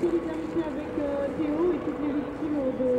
solidarité avec euh, Théo et toutes les victimes euh, de